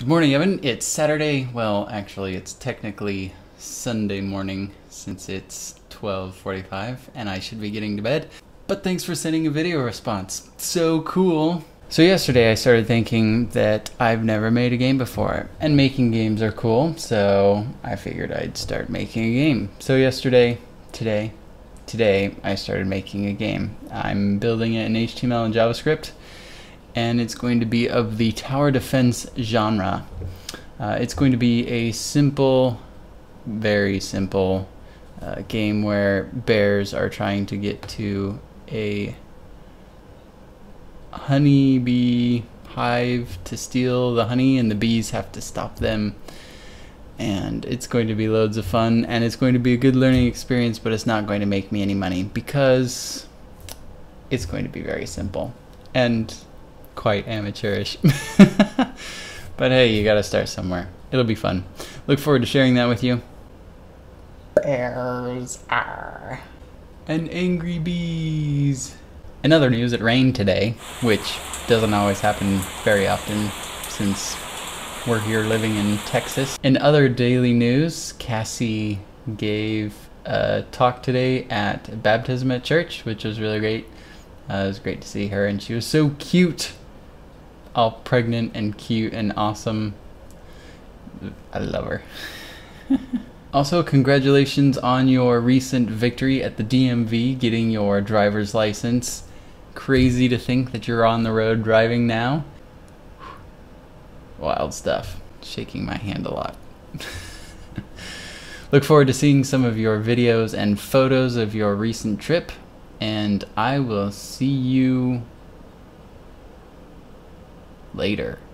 Good morning, Evan. It's Saturday. Well, actually, it's technically Sunday morning since it's 12:45 and I should be getting to bed. But thanks for sending a video response. So cool. So yesterday I started thinking that I've never made a game before and making games are cool, so I figured I'd start making a game. So yesterday, today, today I started making a game. I'm building it in HTML and JavaScript and it's going to be of the tower defense genre. Uh, it's going to be a simple, very simple uh, game where bears are trying to get to a honeybee hive to steal the honey, and the bees have to stop them. And it's going to be loads of fun, and it's going to be a good learning experience, but it's not going to make me any money because it's going to be very simple and quite amateurish. but hey, you gotta start somewhere. It'll be fun. Look forward to sharing that with you. Bears are. And angry bees. In other news, it rained today, which doesn't always happen very often since we're here living in Texas. In other daily news, Cassie gave a talk today at Baptism at Church, which was really great. Uh, it was great to see her, and she was so cute. All pregnant and cute and awesome. I love her. Also, congratulations on your recent victory at the DMV, getting your driver's license. Crazy to think that you're on the road driving now. Wild stuff. Shaking my hand a lot. Look forward to seeing some of your videos and photos of your recent trip, and I will see you later.